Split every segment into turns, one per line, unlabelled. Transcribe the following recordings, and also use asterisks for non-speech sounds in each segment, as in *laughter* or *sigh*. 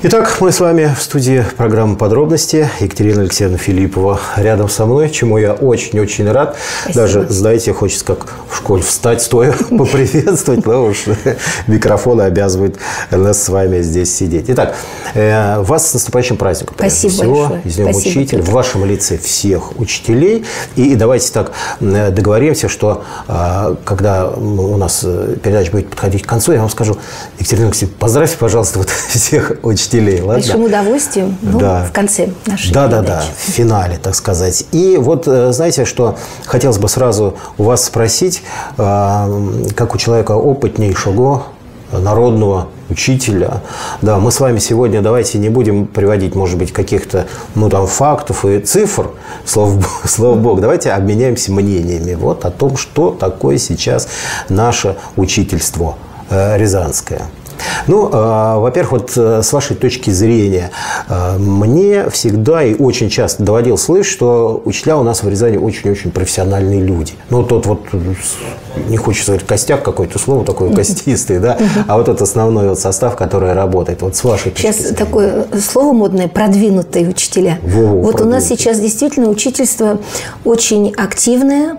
Итак, мы с вами в студии программы «Подробности». Екатерина Алексеевна Филиппова рядом со мной, чему я очень-очень рад. Спасибо. Даже, знаете, хочется как в школе встать стоя, *laughs* поприветствовать, но уж микрофоны обязывают нас с вами здесь сидеть. Итак, э, вас с наступающим праздником.
Спасибо всего. большое.
Из Днем Спасибо, Учителя. В вашем лице всех учителей. И давайте так договоримся, что а, когда у нас э, передача будет подходить к концу, я вам скажу, Екатерина Алексеевна, поздравьте, пожалуйста, вот *laughs* всех учителей учителей.
Ладно? Большим удовольствием ну, да. в конце нашей
Да, передачи. да, да, в финале, так сказать. И вот, э, знаете, что хотелось бы сразу у вас спросить, э, как у человека опытнейшего, народного учителя. Да, мы с вами сегодня давайте не будем приводить, может быть, каких-то, ну, там, фактов и цифр, слава, *laughs* слава богу, давайте обменяемся мнениями вот о том, что такое сейчас наше учительство э, рязанское. Ну, э, во-первых, вот э, с вашей точки зрения, э, мне всегда и очень часто доводил слышать, что учителя у нас в Рязани очень-очень профессиональные люди. Ну, тот вот, не хочется говорить костяк какое-то слово такое *laughs* костистый, да, а вот этот основной вот состав, который работает. Вот с вашей точки
сейчас
зрения.
такое слово модное – продвинутые учителя. Во, вот у нас сейчас действительно учительство очень активное,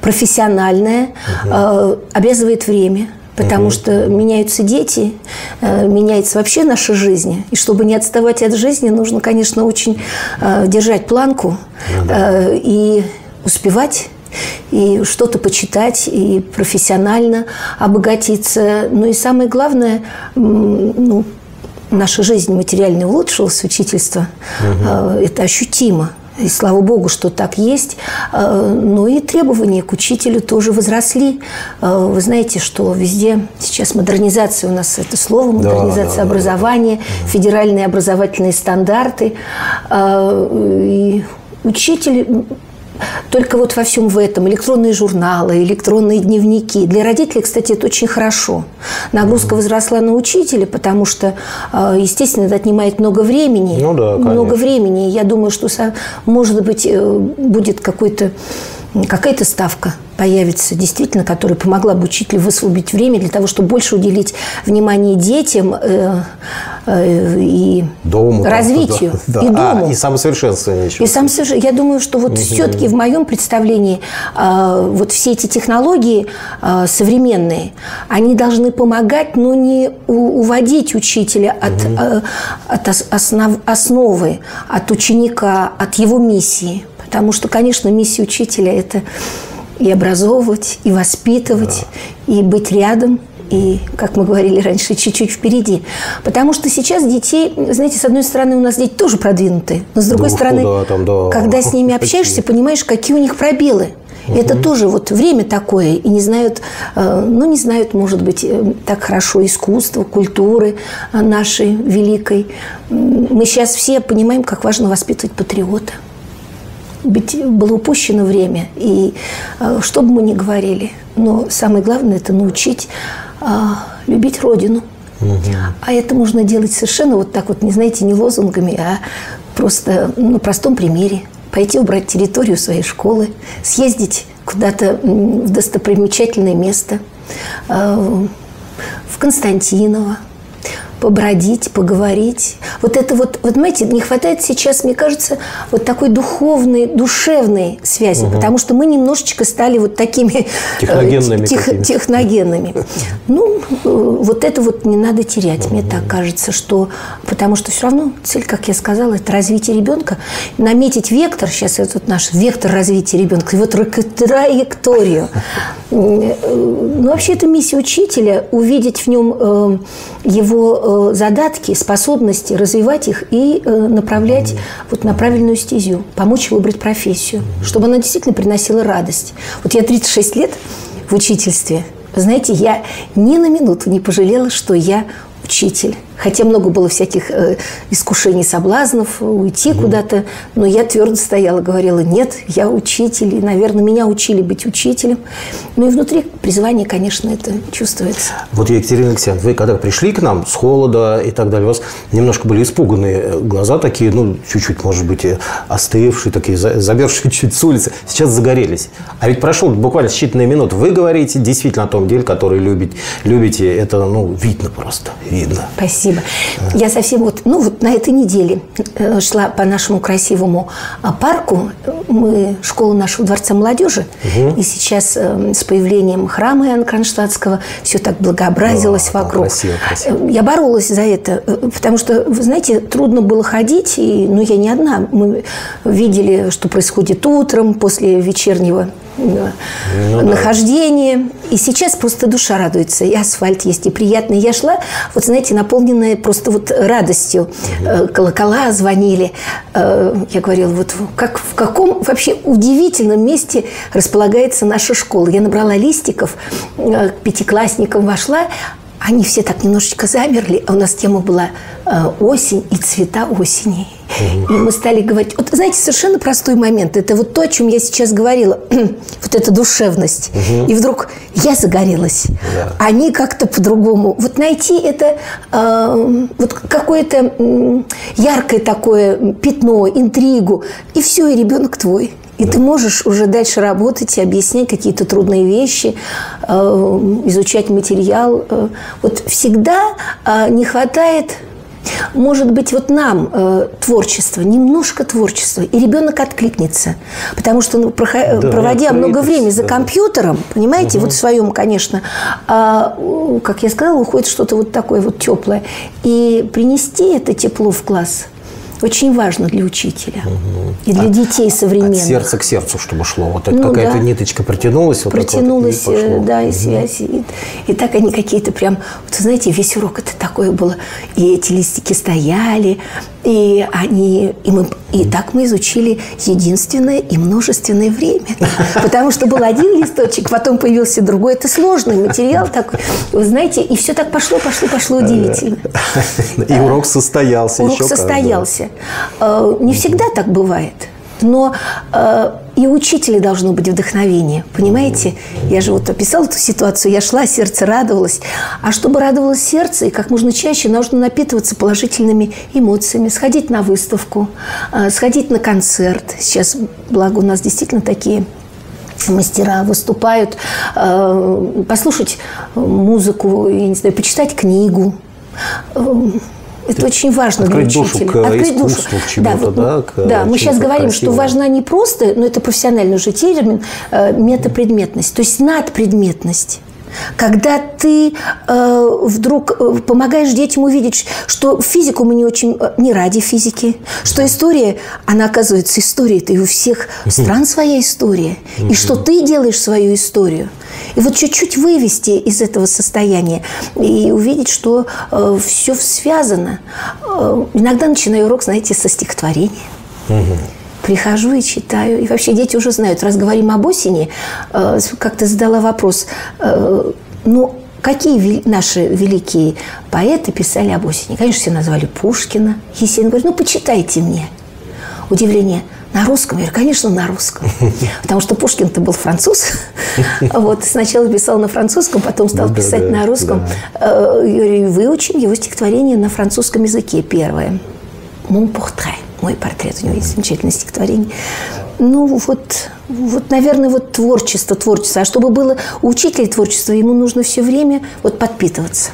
профессиональное, угу. обязывает время – потому угу. что меняются дети, э, меняется вообще наша жизнь. И чтобы не отставать от жизни, нужно, конечно, очень э, держать планку ну, да. Э, и успевать и что-то почитать, и профессионально обогатиться. Ну и самое главное, ну, наша жизнь материально улучшилась, учительство, угу. это ощутимо. И слава богу, что так есть. Э, ну и требования к учителю тоже возросли. Э, вы знаете, что везде сейчас модернизация у нас это слово, модернизация да, да, образования, да. федеральные образовательные стандарты. Э, и учитель только вот во всем в этом электронные журналы, электронные дневники. Для родителей, кстати, это очень хорошо. Нагрузка возросла на учителя, потому что, э, естественно, это отнимает много времени.
Ну да,
конечно. Много времени. Я думаю, что, может быть, э, будет какой-то какая-то ставка появится, действительно, которая помогла бы учителю высвободить время для того, чтобы больше уделить внимание детям э, э, и дому, развитию,
да, да. и дому. А, и самосовершенствованию
еще. И самосовершенствование. Я думаю, что вот угу. все-таки в моем представлении э, вот все эти технологии э, современные, они должны помогать, но не уводить учителя от, угу. э, от основ, основы, от ученика, от его миссии. Потому что, конечно, миссия учителя – это и образовывать, и воспитывать, да. и быть рядом, и, как мы говорили раньше, чуть-чуть впереди. Потому что сейчас детей, знаете, с одной стороны, у нас дети тоже продвинутые, но с другой да, стороны, да, там, да. когда с ними *laughs* общаешься, понимаешь, какие у них пробелы. Угу. Это тоже вот время такое, и не знают, э, ну, не знают, может быть, э, так хорошо искусства, культуры э, нашей великой. Мы сейчас все понимаем, как важно воспитывать патриота – было упущено время. И э, что бы мы ни говорили, но самое главное – это научить а, любить Родину. Угу. А это можно делать совершенно вот так вот, не знаете, не лозунгами, а просто на простом примере. Пойти убрать территорию своей школы, съездить куда-то в достопримечательное место, э, в Константиново, побродить, поговорить. Вот это вот, вот знаете, не хватает сейчас, мне кажется, вот такой духовной, душевной связи, угу. потому что мы немножечко стали вот такими
э, техногенными.
Тех, техногенными. Ну, э, вот это вот не надо терять, угу. мне так кажется, что, потому что все равно цель, как я сказала, это развитие ребенка. Наметить вектор, сейчас этот наш вектор развития ребенка, его траекторию. Ну, вообще, это миссия учителя, увидеть в нем его Э, задатки, способности, развивать их и э, направлять вот на правильную стезю, помочь выбрать профессию, чтобы она действительно приносила радость. Вот я 36 лет в учительстве. Знаете, я ни на минуту не пожалела, что я учитель. Хотя много было всяких э, искушений, соблазнов, уйти mm куда-то. Но я твердо стояла, говорила, нет, я учитель. И, наверное, меня учили быть учителем. Ну и внутри призвание, конечно, это чувствуется.
Вот, Екатерина Алексеевна, вы когда пришли к нам с холода и так далее, у вас немножко были испуганные глаза такие, ну, чуть-чуть, может быть, остывшие, такие, замерзшие чуть с улицы. Сейчас загорелись. А ведь прошел буквально считанные минуты. Вы говорите действительно о том деле, который любите. любите. Это, ну, видно просто, видно.
Спасибо Спасибо. Я совсем вот, ну вот на этой неделе э, шла по нашему красивому а, парку. Мы школа нашего Дворца молодежи. Угу. И сейчас э, с появлением храма Иоанна Кронштадтского все так благообразилось О, вокруг. Красиво, красиво. Я боролась за это, потому что, вы знаете, трудно было ходить. И, ну, я не одна. Мы видели, что происходит утром, после вечернего ну, нахождение. Да. И сейчас просто душа радуется. И асфальт есть, и приятный. Я шла, вот знаете, наполненная просто вот радостью. Угу. Колокола звонили. Э, я говорила, вот как, в каком вообще удивительном месте располагается наша школа. Я набрала листиков, э, к пятиклассникам вошла, они все так немножечко замерли, а у нас тема была осень и цвета осени. И мы стали говорить, вот знаете, совершенно простой момент. Это вот то, о чем я сейчас говорила, *clears throat* вот эта душевность. Угу. И вдруг я загорелась. Да. Они как-то по-другому. Вот найти это э, вот какое-то э, яркое такое пятно, интригу, и все, и ребенок твой. И да. ты можешь уже дальше работать и объяснять какие-то трудные вещи, э, изучать материал. Э, вот всегда э, не хватает может быть, вот нам э, творчество, немножко творчества, и ребенок откликнется. Потому что, ну, проход... да, проводя много времени за да. компьютером, понимаете, угу. вот в своем, конечно, а, как я сказала, уходит что-то вот такое вот теплое. И принести это тепло в класс – очень важно для учителя угу. и для от, детей современных. От
сердца к сердцу, чтобы шло. Вот ну, какая-то да. ниточка протянулась. Вот
протянулась, вот, и да, и угу. связь. И, и так они какие-то прям, вот, знаете, весь урок это такое было. И эти листики стояли, и они, и мы, и так мы изучили единственное и множественное время, *laughs* потому что был один листочек, потом появился другой. Это сложный материал такой, вы знаете, и все так пошло, пошло, пошло удивительно. *laughs*
И урок состоялся.
Урок состоялся. Э, не всегда так бывает. Но э, и учителя должно быть вдохновение. Понимаете? Я же вот описала эту ситуацию. Я шла, сердце радовалось. А чтобы радовалось сердце, и как можно чаще нужно напитываться положительными эмоциями. Сходить на выставку, э, сходить на концерт. Сейчас, благо, у нас действительно такие мастера выступают. Э, послушать музыку, я не знаю, почитать книгу это очень важно
Открыть
для учителя.
Душу к Открыть душу. К чему-то, да,
да, к да мы сейчас говорим, красивому. что важна не просто, но это профессиональный уже термин, э, метапредметность, то есть надпредметность. Когда ты э, вдруг э, помогаешь детям увидеть, что физику мы не очень э, не ради физики, что история, она оказывается историей, и у всех стран своя история, и что ты делаешь свою историю. И вот чуть-чуть вывести из этого состояния и увидеть, что э, все связано. Э, иногда начинаю урок, знаете, со стихотворения. Прихожу и читаю. И вообще дети уже знают, раз говорим об осени, э, как-то задала вопрос, э, ну, Какие наши великие поэты писали об осени? Конечно, все назвали Пушкина. Есенин говорит, ну, почитайте мне. Удивление – на русском? Я говорю, конечно, на русском. *laughs* Потому что Пушкин-то был француз. *laughs* Вот сначала писал на французском, потом стал ну писать на русском. Э, я говорю, выучим его стихотворение на французском языке первое. «Mon portrait». Мой портрет. У него есть замечательное стихотворение. Ну, вот, вот, наверное, вот творчество, творчество. А чтобы было у учителя творчества, ему нужно все время вот подпитываться.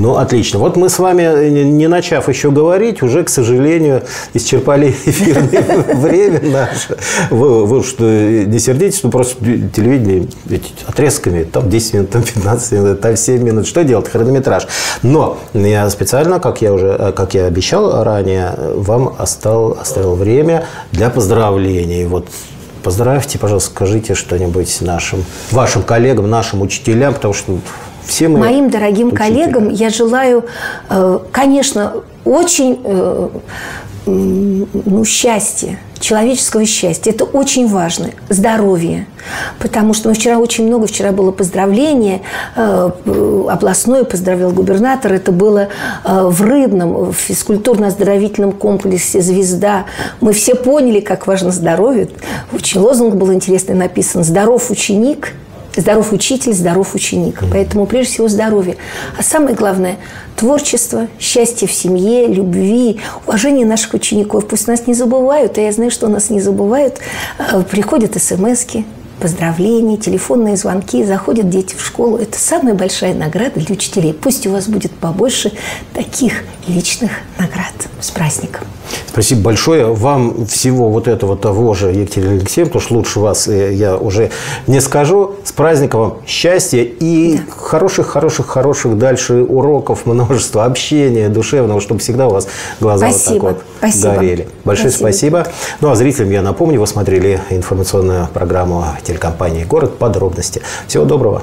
Ну, отлично. Вот мы с вами, не начав еще говорить, уже, к сожалению, исчерпали *laughs* эфирное время наше. Вы, вы что, не сердитесь, ну просто телевидение отрезками, там 10 минут, там 15 минут, там 7 минут. Что делать? Хронометраж. Но я специально, как я уже, как я обещал ранее, вам оставил, оставил время для поздравлений. Вот поздравьте, пожалуйста, скажите что-нибудь нашим, вашим коллегам, нашим учителям, потому что все мы
Моим дорогим учителя. коллегам я желаю, э, конечно, очень э, ну, счастья, человеческого счастья. Это очень важно. Здоровье. Потому что мы вчера очень много, вчера было поздравление, э, областное поздравил губернатор. Это было в Рыбном, в физкультурно-оздоровительном комплексе «Звезда». Мы все поняли, как важно здоровье. Очень лозунг был интересный написан «Здоров ученик, Здоров учитель, здоров ученик. Поэтому прежде всего здоровье. А самое главное – творчество, счастье в семье, любви, уважение наших учеников. Пусть нас не забывают, а я знаю, что нас не забывают. Э, приходят смс поздравления, телефонные звонки, заходят дети в школу. Это самая большая награда для учителей. Пусть у вас будет побольше таких личных наград. С праздником!
Спасибо большое. Вам всего вот этого того же, Екатерина Алексеевна, потому что лучше вас э, я уже не скажу. С праздником вам счастья и да. хороших, хороших, хороших дальше уроков, множество общения душевного, чтобы всегда у вас глаза
спасибо.
вот так вот
спасибо.
горели. Большое спасибо. спасибо. Ну а зрителям я напомню, вы смотрели информационную программу телекомпании «Город». Подробности. Всего доброго.